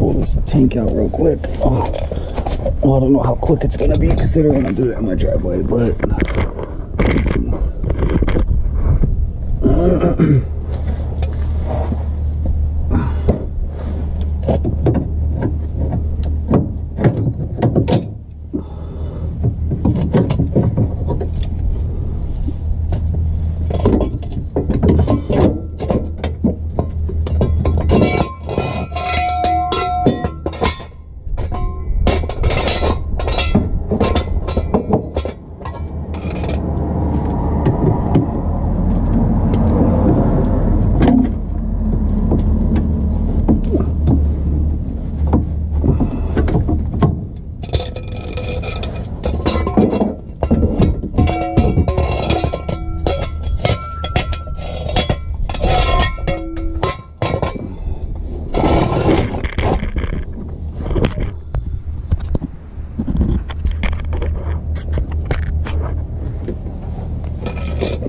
pull this tank out real quick. Oh, well, I don't know how quick it's gonna be considering I do that in my driveway, but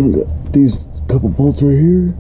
These couple bolts right here.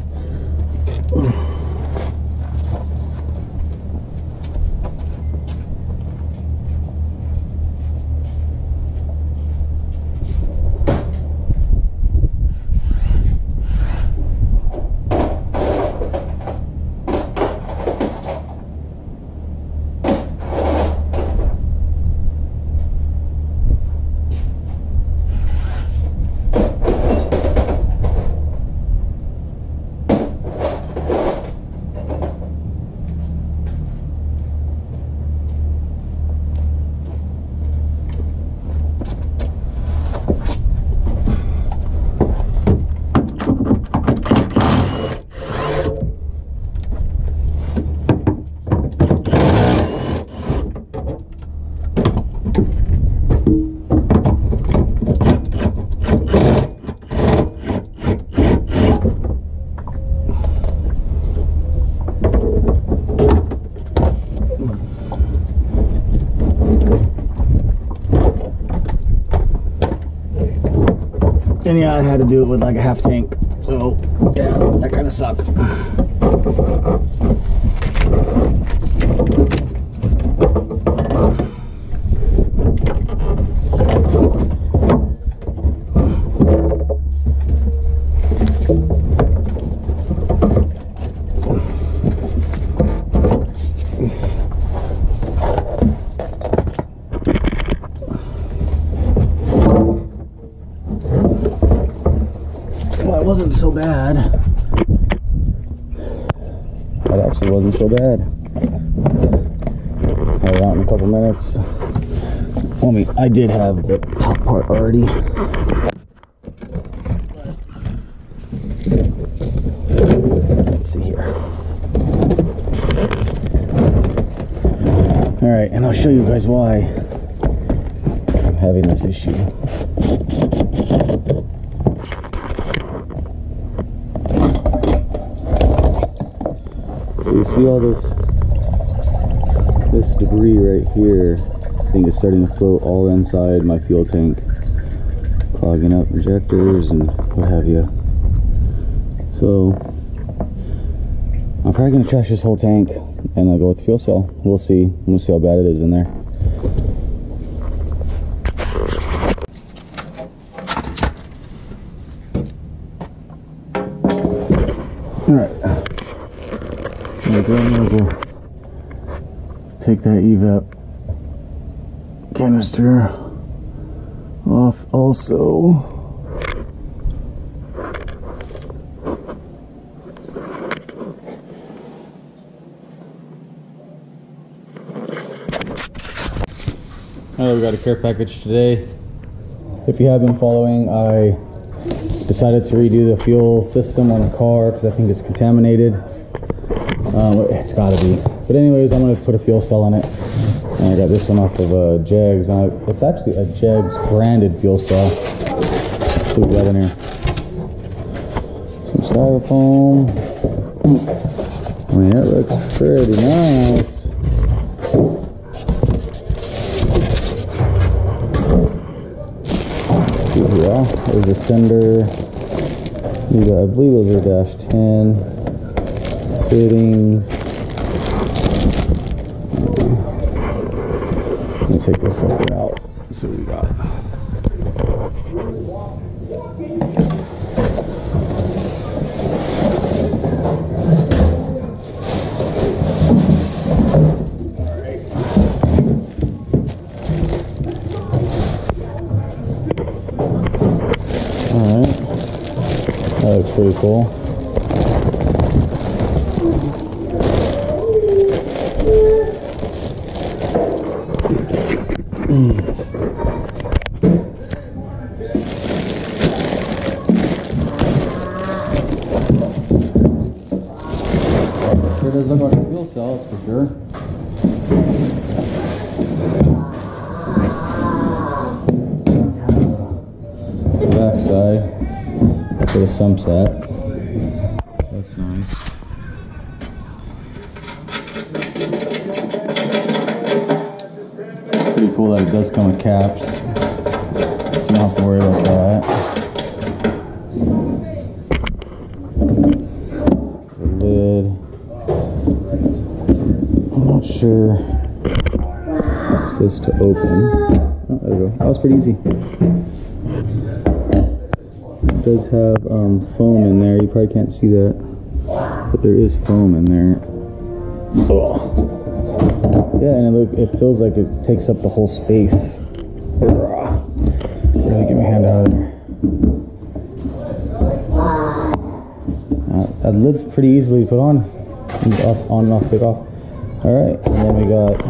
And yeah, I had to do it with like a half tank. So yeah, that kind of sucked. Wasn't so bad. That actually wasn't so bad. i had it out in a couple minutes. I mean, I did have the top part already. Let's see here. All right, and I'll show you guys why I'm having this issue. So you see all this this debris right here. I think it's starting to float all inside my fuel tank, clogging up injectors and what have you. So I'm probably gonna trash this whole tank and uh, go with the fuel cell. We'll see. We'll see how bad it is in there. All right. We're going. Take that evap canister off also. Alright, we got a care package today. If you have been following, I decided to redo the fuel system on the car because I think it's contaminated. Um, it's gotta be. But anyways, I'm gonna put a fuel cell in it. And I got this one off of uh, Jegs. And I, it's actually a Jegs branded fuel cell. What we got in here. Some styrofoam. I mean, it looks pretty nice. here. There's a got, I believe those are dash 10 fittings. take this sucker out. Let's see what we got. Alright. That looks pretty cool. Sure does look like a fuel cell, that's for sure. The back side, that's where the sump's at. That's nice. Pretty cool that it does come with caps. So you don't have to worry about that. The lid. I'm not sure. Says to open. Oh, there we go. That was pretty easy. It does have um, foam in there. You probably can't see that, but there is foam in there. Oh. Yeah, and it look it feels like it takes up the whole space. Really get my hand out of there. Uh, that lid's pretty easily put on. Off, on and off, take off. All right, and then we got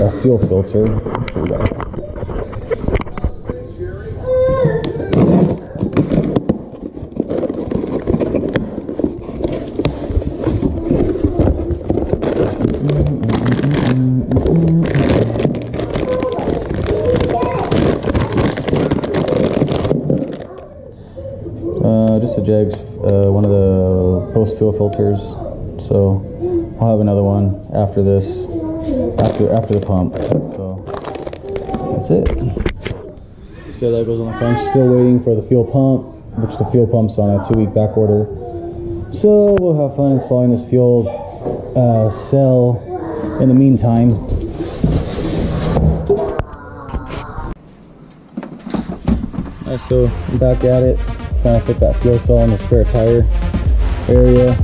our fuel filter. Uh, just a Jegs, uh, one of the post fuel filters. So I'll have another one after this, after after the pump. So that's it. So that goes on the front. Still waiting for the fuel pump, which the fuel pump's on a two-week back order. So we'll have fun installing this fuel uh, cell in the meantime. So I'm back at it, trying to fit that fuel cell in the spare tire area.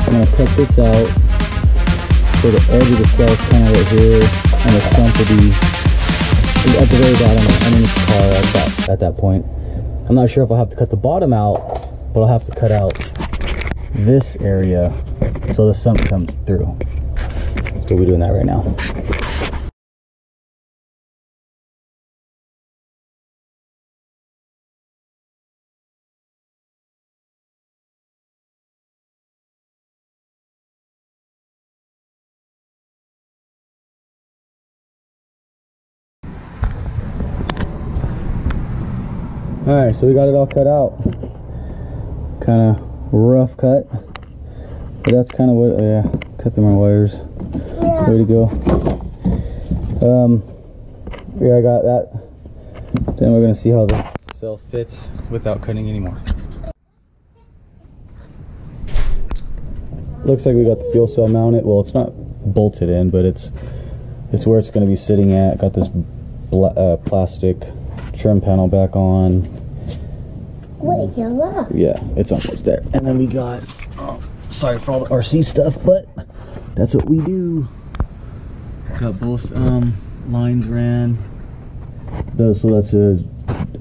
I'm gonna cut this out the edge of the cell kind of right here, and the sump will be at the very bottom underneath the car at that, at that point. I'm not sure if I'll have to cut the bottom out, but I'll have to cut out this area so the sump comes through. So we're doing that right now. All right, so we got it all cut out. Kind of rough cut, but that's kind of what. Yeah, cut through my wires. Yeah. Way to go. Um, yeah, I got that. Then we're gonna see how the cell fits without cutting anymore. Looks like we got the fuel cell mounted. Well, it's not bolted in, but it's it's where it's gonna be sitting at. Got this uh, plastic trim panel back on. Wait, you look. Yeah, it's almost there. And then we got, oh, sorry for all the RC stuff, but that's what we do. Got both um, lines ran. Those, so that's a,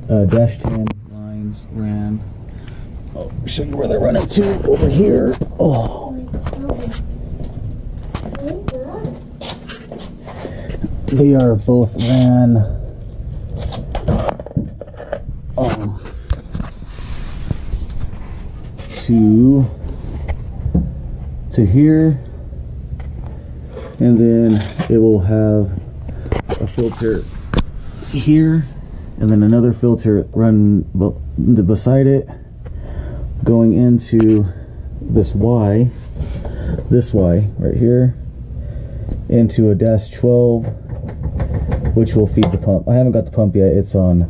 a dash 10 lines ran. Oh, show you where they're running to over here. Oh, they are both ran. Um, to to here. And then it will have a filter here and then another filter run be- beside it going into this Y this Y right here into a dash 12 which will feed the pump. I haven't got the pump yet. It's on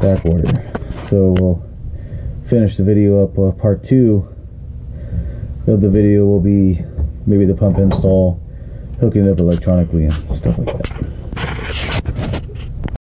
back order. So we'll finish the video up. Uh, part two of the video will be maybe the pump install hooking it up electronically and stuff like that.